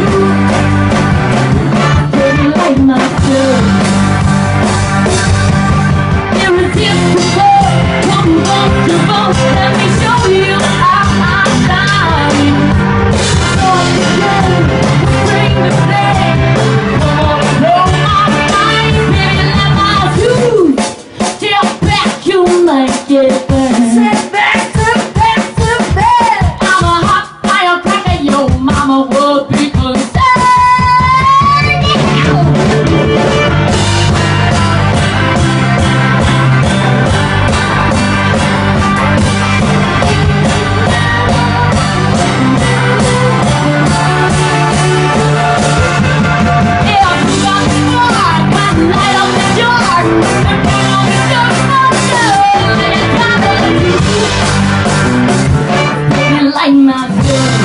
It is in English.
Let My girl.